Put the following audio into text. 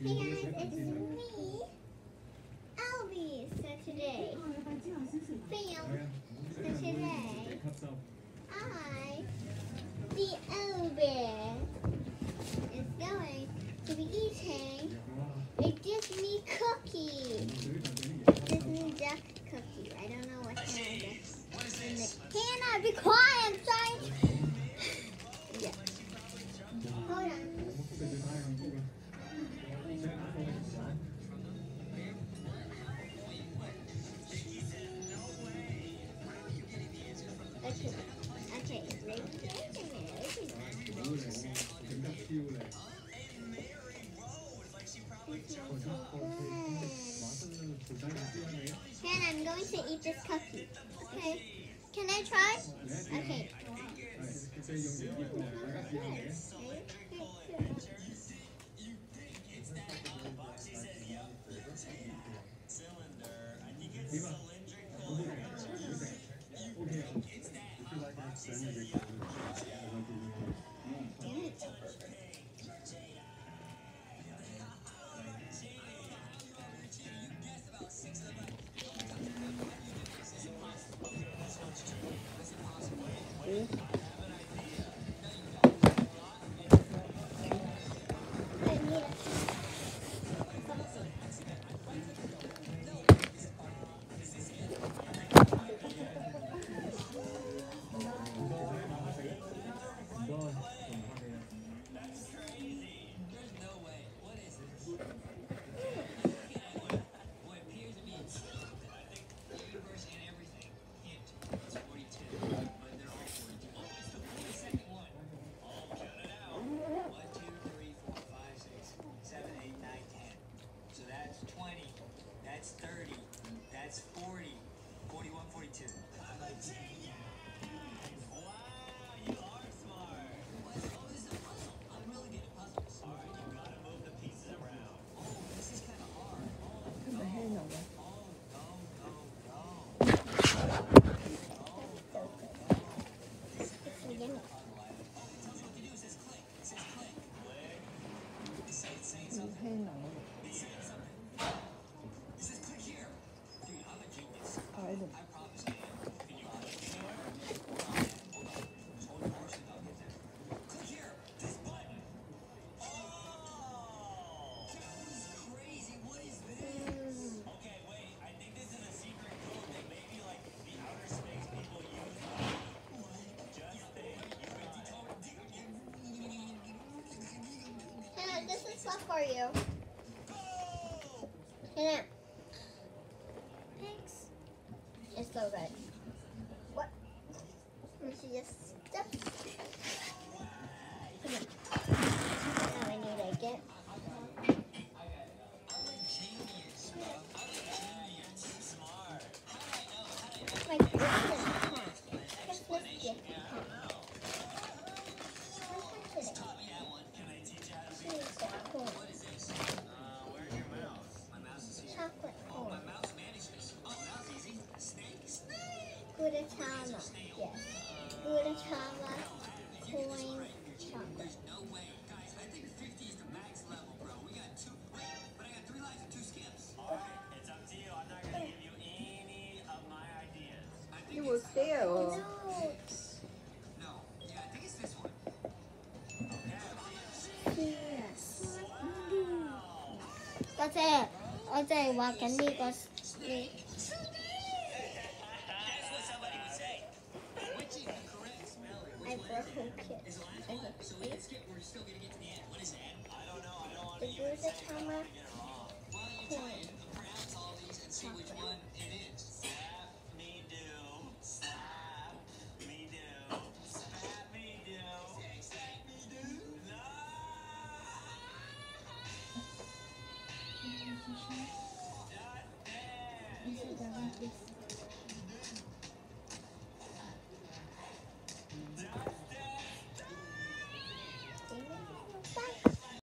Hey guys, it's me, Elby. So today, film. So today, I, the Elby, is going to be eating a Disney cookie. Disney duck cookie. I don't know what kind of duck. Hannah, be quiet. I'm trying. Yeah. Hold on. Okay. Okay. And I'm going to eat this cookie. Okay. Can I try? Okay. Damn I 42. Stuff for you. Thanks. It's so good. You any of my ideas. I think You were it's- there. No. No. Yeah, I think it's this one. Yes. Ở đây và cái này có này. That's one. So we. We're still gonna get to the end. What is? I don't know. I don't don't you try and pronounce all these and see which one it is? Slap me do. Slap me do. Slap me do. Slap me do. No. Not there.